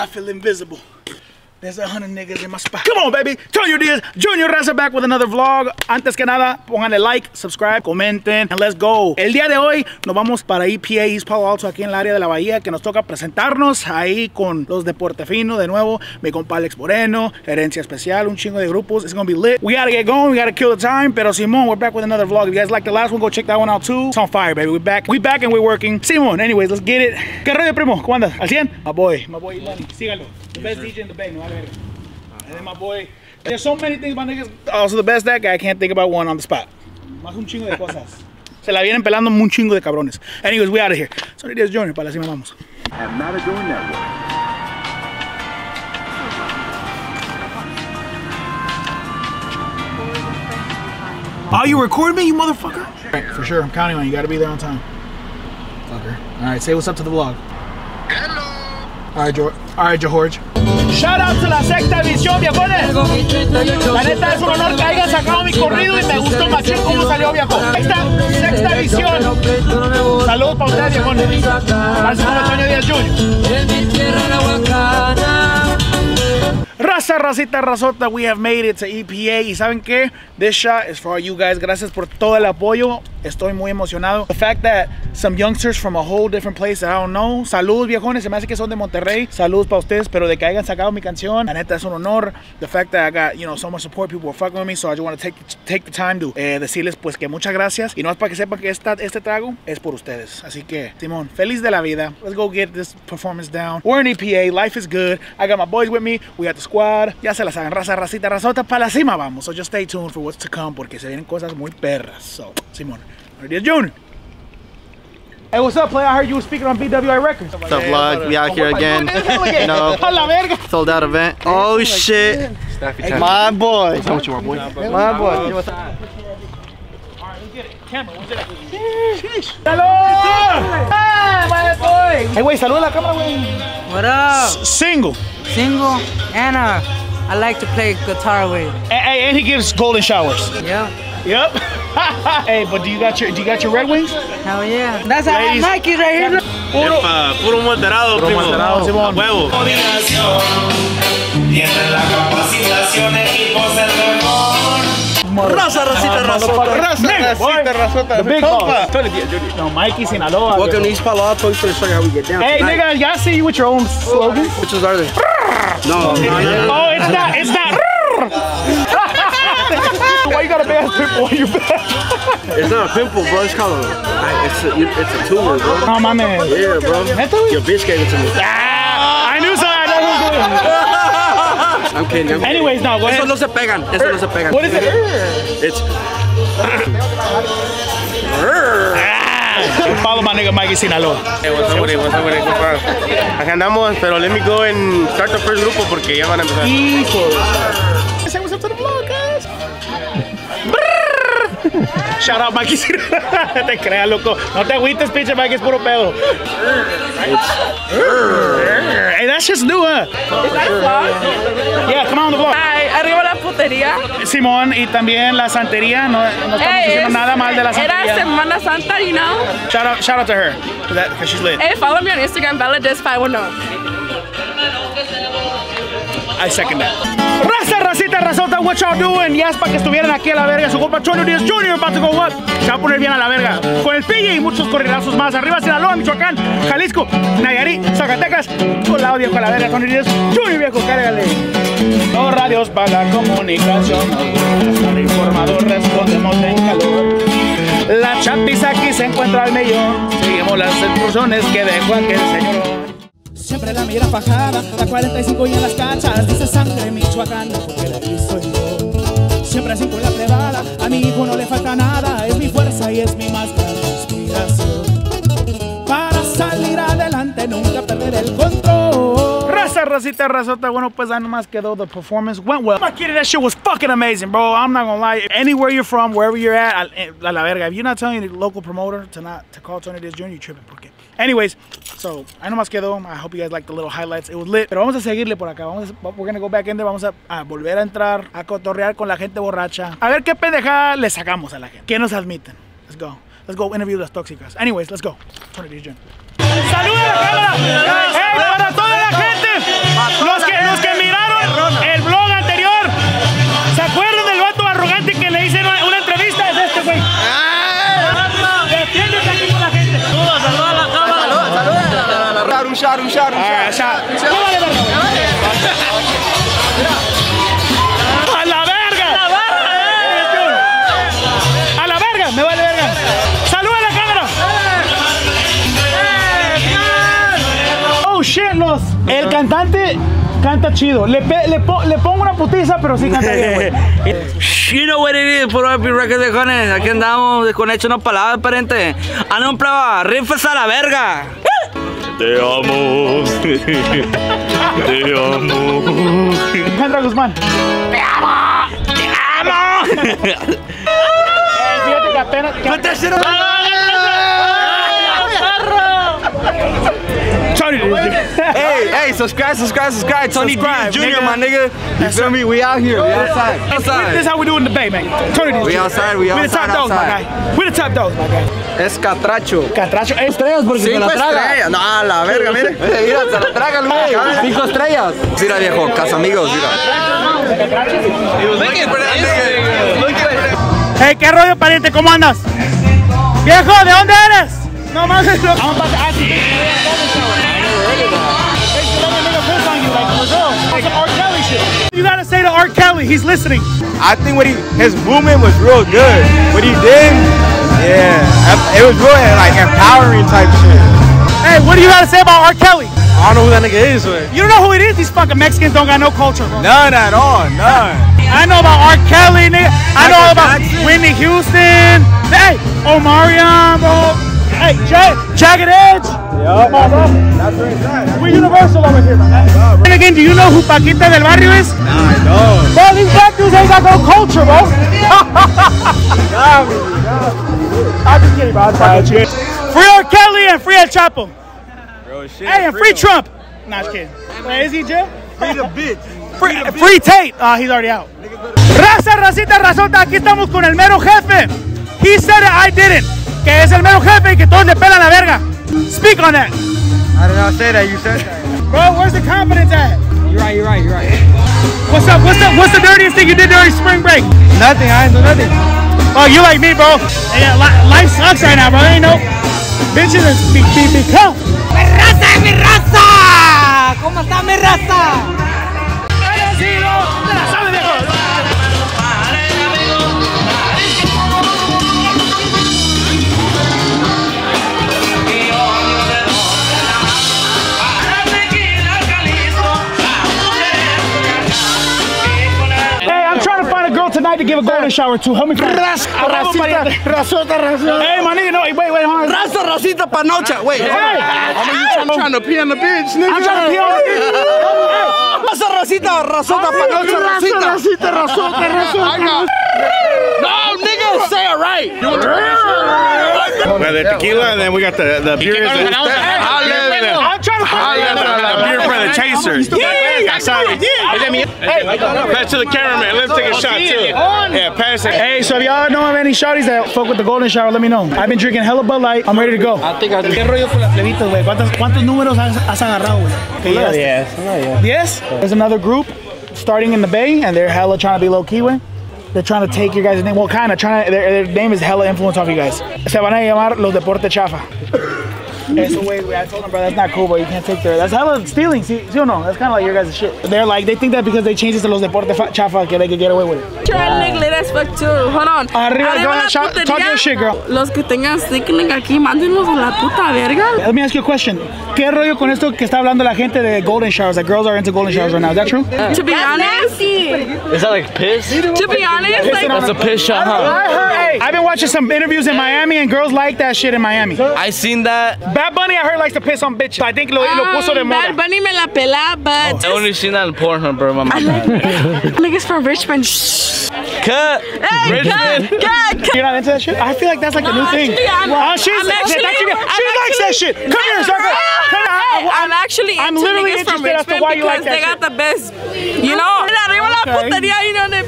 I feel invisible. There's a hundred niggas in my spot. Come on, baby. Tony Diaz, Junior Raza back with another vlog. Antes que nada, pónganle like, subscribe, comenten, and let's go. El día de hoy nos vamos para EPA East Palo Alto, aquí en el área de la bahía, que nos toca presentarnos ahí con los de Portefino de nuevo. Mi compa Alex Moreno, Herencia Especial, un chingo de grupos. It's gonna be lit. We gotta get going, we gotta kill the time. Pero Simon, we're back with another vlog. If you guys like the last one, go check that one out too. It's on fire, baby. We're back. We back and we're working. Simon, anyways, let's get it. ¿Qué rollo, primo? ¿Cómo andas? ¿Al 100? My boy, my boy Lenny. Sígalo. The best DJ in the Bay, no vale. And then my boy, there's so many things my niggas. Also the best that guy, I can't think about one on the spot. Más un chingo de cosas. Se la vienen pelando un chingo de cabrones. Anyways, we out of here. Sonny Diaz Jr. para la cima vamos. at Matador Network. Oh, you record me, you motherfucker? Right, for sure, I'm counting on you. You gotta be there on time. Fucker. Alright, say what's up to the vlog. Hello. Alright, George. Alright, George. Shout out to la sexta edición, viejones. La neta es un honor que hayan sacado mi corrido y me gustó machín cómo salió, viejo. Sexta, sexta edición. Saludos para ustedes, viejones. Gracias por Antonio Díaz Jr. Raza, racita, razota, we have made it to EPA. ¿Y saben qué? This shot is for you guys. Gracias por todo el apoyo. Estoy muy emocionado. The fact that some youngsters from a whole different place I don't know. Saludos, viejones. Se me hace que son de Monterrey. Saludos para ustedes, pero de que hayan sacado mi canción. La neta es un honor. The fact that I got, you know, so much support. People were fucking with me. So I just want to take, take the time to eh, decirles, pues, que muchas gracias. Y no es para que sepan que esta, este trago es por ustedes. Así que, Simón, feliz de la vida. Let's go get this performance down. We're in EPA. Life is good. I got my boys with me. We got the squad. Ya se las hagan raza, racita, razota. Para la cima vamos. So just stay tuned for what's to come porque se vienen cosas muy perras. So, Simón, Díaz Junior. Hey, what's up, player? I heard you were speaking on BWI Records. What's up, vlog? We out here again. You know, sold out event. Oh shit! My boy. What you want, boy? My boy. Right, let's get it. Camera, what's it? ¡Salud! ¡Ah, my boy! Hey, güey, saluda la cámara, güey. What up? Single. Single? Anna. I like to play guitar with. And, and and he gives golden showers. Yeah. Yep. hey, but do you got your do you got your Red Wings? Hell yeah. That's how Ladies. Nike right here. Puro, Epa, puro moderado, primo. moderado, Simón. Huevo. Tiene la capacitación, equipos el mejor. Raza, racita, ah, razota. Raza, Nigga, boy. racita, razota. The big boss. Tony Diaz Jr. No, Mikey Sinaloa. Welcome to. East Palo Alto. We're gonna show you how we get down. Hey, tonight. nigga, y'all see you with your own slogan? Which ones are they? No. Oh, it's not. It's not. Why you got a big ass pimple on your back? It's not a pimple, bro. It's called a. I- It's a, it's a tumor, bro. No, my man. Yeah, bro. Your bitch gave it to me. Ah, I knew so. I know who I'm kidding. I'm it. Anyways, no, go Eso ahead. no se pegan. Eso no se pegan. What is it? It's Ah, follow my nigga Mikey Sinaloa. Hey, what's up it? What's up compa? Acá andamos, pero let me go and start the first grupo porque ya van a empezar. Say what's up to the vlog, guys. Shout out Mikey Sinaloa. te creas, loco. No te agüites, pinche Mikey, es puro pedo. hey, that's just new, huh? Yeah, come on the vlog. Ay, arriba la putería. Simón y también la santería. No, no estamos Ey, diciendo nada mal de la Era santería. Semana Santa, you know? Shout out, shout out to her. Because she's lit. Hey, follow me on Instagram, BellaDis510. I second that. Raza, racita, razota, what y'all doing? Ya es para que estuvieran aquí a la verga. Su compa Tony Díaz Jr. about to go what? Se va a poner bien a la verga. Con el PJ y muchos corridazos más. Arriba Sinaloa, Michoacán, Jalisco, Nayarit, Zacatecas. Con lado viejo a la verga. Tony Díaz Jr. viejo, cárgale. Radios para la comunicación. Hasta el informador respondemos en calor. La chapiza aquí se encuentra al millón. Seguimos las instrucciones que dejó aquel señor. Siempre la mira fajada, la 45 y en las canchas, dice sangre Michoacán, porque ahí soy yo. Siempre así con la plebada, a mi hijo no le falta nada, es mi fuerza y es mi más grande inspiración. Bueno, pues ahí nomás quedó, the performance went well. My kid, that shit was fucking amazing, bro, I'm not gonna lie. Anywhere you're from, wherever you're at, a a la verga, if you're not telling your local promoter to not, to call Tony Diaz Jr., you're tripping, porque Anyways, so ahí nomás quedó. I hope you guys liked the little highlights. It was lit. Pero vamos a seguirle por acá. Vamos a, we're gonna go back in there. Vamos a, a volver a entrar, a cotorrear con la gente borracha. A ver qué pendejada le sacamos a la gente. ¿Qué nos admiten? Let's go. Let's go interview las tóxicas. Anyways, let's go. Tony Diaz Jr. ¡Saluda la gente. Los que, los que miraron el blog anterior, ¿se acuerdan del vato arrogante que le hice una, una entrevista? Es este, güey. Defiéndete aquí con la gente. Saluda, saluda a la cámara. Saluda, saluda. Gente! cantante canta chido. Le, pe- le, po- le pongo una putiza, pero sí canta bien, güey. You know what it is, happy records de jones. Aquí andamos, desconecho unas palabras, parente. Anda un prueba, rifes a la verga. Te amo. Te amo. Alejandra Guzmán. ¡Te amo! ¡Te amo! fíjate que apenas. que- Tony, Hey, hey, subscribe, subscribe, subscribe. Tony Subscribe, Diaz Jr., nigga. my nigga. You feel me? We out here. We outside. This Outside. is how we do in the Bay, man. Tony, We outside, we We the outside, top dogs, my outside. guy. We the top dogs, my guy. Es catracho. Catracho. Estrellas porque Cinco estrellas. No, la verga, mire. Mira, se la traga, güey. Cinco estrellas. Mira, viejo, casa amigos, mira. Hey, ¿qué rollo, pariente? ¿Cómo andas? Viejo, ¿de dónde eres? No más es lo... Vamos a pasar... Ah, sí. You gotta say to R. Kelly, he's listening. I think what he his movement was real good. What he did, yeah, it was real like empowering type shit. Hey, what do you gotta say about R. Kelly? I don't know who that nigga is, but You don't know who it is? These fucking Mexicans don't got no culture, bro. none at all, none. I know about R. Kelly, nigga. I know Michael about Jackson. Whitney Houston. Hey, Omarion, bro. Hey, Jag- Jagged Edge. Bro. That's at. We're universal over here, man. And again, do you know who Paquita del Barrio is? I know. Bro, these black dudes ain't got no culture, bro. I'm just kidding, bro. I'm fucking. Free R. Kelly and free El Chapo. Real shit. Hey, and free Trump. Nah, just kidding. Wait, is he jail? Free the bitch. Free, free Tate. Uh, he's already out. Raza, racita, razota. Aquí estamos con el mero jefe. He said it, I didn't. Que es el mero jefe y que todos le pelan la verga. Speak on that. I did not say that. You said that. Bro, where's the confidence at? You're right. You're right. You're right. What's up? What's the what's the dirtiest thing you did during spring break? Nothing. I ain't do nothing. Oh, you like me, bro. Yeah, life sucks right now, bro. Ain't no bitches and be, be, tonight to give a golden shower to. Help me find Racita, razota, razota. Hey, my nigga, no, wait, wait, hold on. Raza, racita, panocha. Wait. Hey, I'm trying to pee on the bitch, nigga. I'm trying to pee on the Raza, racita, panocha, racita. Racita. No, nigga, say it right. You want We have the tequila, and then we got the the beers. and- I'm trying to find The beer for the chasers. Yeah, Pass to the cameraman. Let's take a shot too. Yeah, pass it. Hey, so if y'all know of any shawties that fuck with the golden shower, let me know. I've been drinking hella Bud Light. I'm ready to go. i think ¿Qué rollo con las plebitas, güey? ¿Cuántos, ¿Cuántos números has, has agarrado, güey? Que llegaste? Yes? There's another group starting in the Bay, and they're hella trying to be low key, güey. They're trying to take your guys' name. Well, kind of trying to. Their, their name is hella influence off you guys. Se van a llamar los Deporte Chafa. Eso, wait, wait, I told them, bro, that's not cool, bro. You can't take their. That's hella stealing, see, see or no? That's kind of like your guys' shit. They're like, they think that because they changed it to los Deporte Fa- Chafa, que they could get away with it. Try lit as fuck too. Hold on. Arriba, go ahead, shout- talk putería. your shit, girl. Los que tengan sickening aquí, mándenos a la puta verga. Let me ask you a question. ¿Qué rollo con esto que está hablando la gente de golden showers? That girls are into golden showers right now. Is that true? To be honest, Is that like piss? to be honest, like, That's a piss shot, huh? I heard, hey, I've been watching some interviews in Miami and girls like that shit in Miami. I seen that. Bad Bunny, I heard, likes to piss on bitches. I think lo, lo puso de um, Bad. Bunny me la pela, but I only seen that in Pornhub, bro. My mom. niggas from Richmond. Cut. Hey, Richmond. cut, cut, cut. You're not into that shit? I feel like that's like the new thing. Actually, I'm, Uh, she's, I'm actually, she I'm likes that shit. Come here, Circle. Come here. I- I- I'm actually I'm literally niggas from interested as to Richmond why you like because they that got the best, you know. Arriba la Okay. putería, you know, they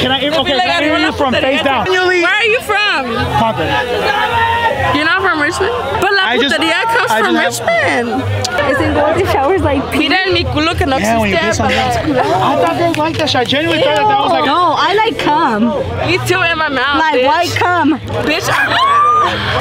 Can I, they okay, be can I hear you from face down? Where are you from? Concord. You're not from Richmond? But la I just- putería comes I from just Richmond. Isn't golden showers like pee? Mira en mi culo que no Yeah, when you existe, on but that. that's cool. I thought girls like that shit. I genuinely thought that that was like. No, I like cum. Me too in my mouth, Like bitch. white cum. Bitch,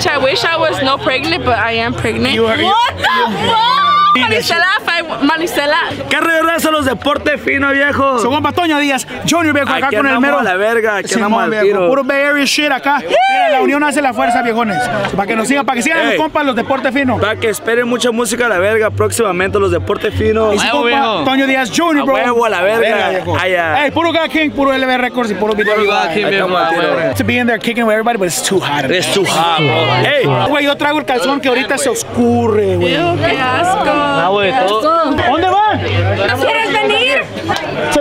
I wish I was no pregnant, but I am pregnant. You are- you- what the fuck? Marisela, fue- Marisela. ¿Qué regresa a los deportes finos, viejo? Su compa Toño Díaz, Junior viejo, acá Aquí con el mero. a la verga, aquí andamos viejo, tiro. Puro Bay Area shit acá. Mira, la unión hace la fuerza, viejones. Para que nos sigan, para que sigan los compas los deportes finos. Para que esperen mucha música a la verga próximamente los deportes finos. Y su compa Toño Díaz Junior, A bro. huevo, a la verga. viejo. Allá. Ey, puro God King, puro LB Records y puro Video Puro God. King, viejo, a huevo. To be in there kicking with everybody, but it's too hot. It's too hot, bro. Ey. Güey, yo traigo el calzón que ahorita se oscurre, güey. Qué asco. ¿Dónde van?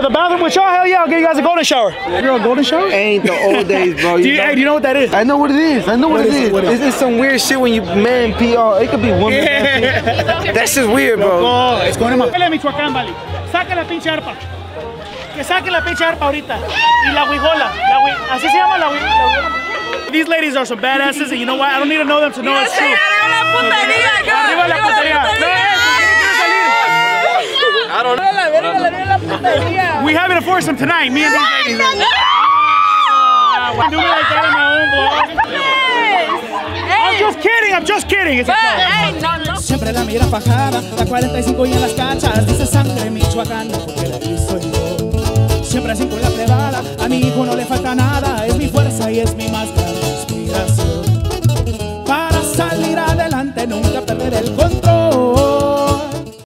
¿No quieres venir? To the bathroom with y'all? Hell yeah, I'll give you guys a golden shower. You're a golden shower? Ain't the old days, bro. Do You you, know? hey, do you know what that is? I know what it is. I know what, What it is it? is. What is It's, it's some weird shit when you man pee all. It could be woman. Yeah. That's just weird, bro. Oh, es con el Dale, Michoacán, vale. Saca la pinche arpa. Que saque la pinche arpa ahorita. Y la huijola. La hui- Así se llama la la huijola. These ladies are some badasses, and you know what? I don't need to know them to know it's true. Arriba la putería, eh, I don't know. We having a foursome tonight, me and these ladies. No, no, no. Do me like that in my own vlog. I'm just kidding, I'm just kidding. It's hey, no, no. Siempre la mira fajada, la 45 y en las cachas, dice sangre porque la aquí soy yo. Siempre así con la plebada, a mi hijo no le falta nada, es